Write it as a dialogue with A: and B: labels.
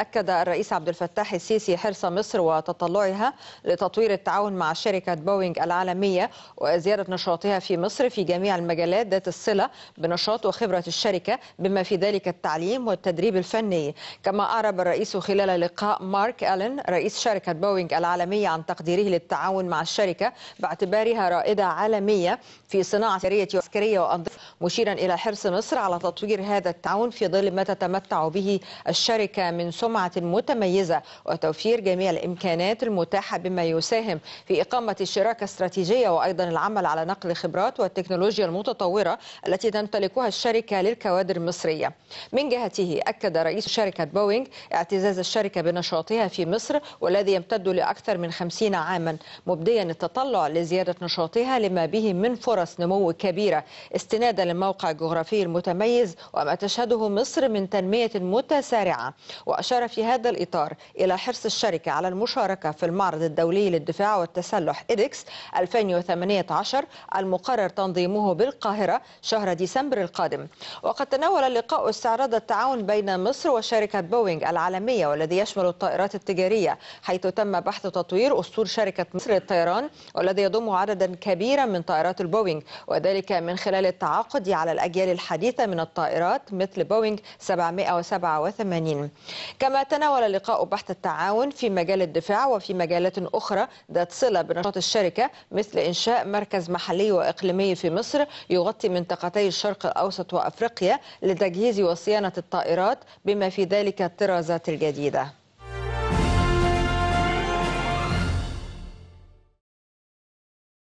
A: أكد الرئيس عبد الفتاح السيسي حرص مصر وتطلعها لتطوير التعاون مع شركة بوينغ العالمية وزيادة نشاطها في مصر في جميع المجالات ذات الصلة بنشاط وخبرة الشركة بما في ذلك التعليم والتدريب الفني. كما أعرب الرئيس خلال لقاء مارك ألين رئيس شركة بوينغ العالمية عن تقديره للتعاون مع الشركة باعتبارها رائدة عالمية في صناعة تجارية وعسكرية وأنظمة مشيرا إلى حرص مصر على تطوير هذا التعاون في ظل ما تتمتع به الشركة من سمعة متميزة وتوفير جميع الإمكانات المتاحة بما يساهم في إقامة الشراكة استراتيجية وأيضا العمل على نقل الخبرات والتكنولوجيا المتطورة التي تمتلكها الشركة للكوادر المصرية. من جهته أكد رئيس شركة بوينغ اعتزاز الشركة بنشاطها في مصر والذي يمتد لأكثر من خمسين عاما مبديا التطلع لزيادة نشاطها لما به من فرص نمو كبيرة. استنادا للموقع الجغرافي المتميز وما تشهده مصر من تنمية متسارعة. وأشار في هذا الإطار إلى حرص الشركة على المشاركة في المعرض الدولي للدفاع والتسلح إيدكس 2018 المقرر تنظيمه بالقاهرة شهر ديسمبر القادم. وقد تناول اللقاء استعراض التعاون بين مصر وشركة بوينغ العالمية والذي يشمل الطائرات التجارية حيث تم بحث تطوير أسطول شركة مصر للطيران والذي يضم عددا كبيرا من طائرات البوينغ وذلك من خلال التعاقد على الأجيال الحديثة من الطائرات مثل بوينغ 787 كما تناول اللقاء بحث التعاون في مجال الدفاع وفي مجالات أخرى ذات صلة بنشاط الشركة مثل إنشاء مركز محلي وإقليمي في مصر يغطي منطقتي الشرق الأوسط وأفريقيا لتجهيز وصيانة الطائرات بما في ذلك الطرازات الجديدة.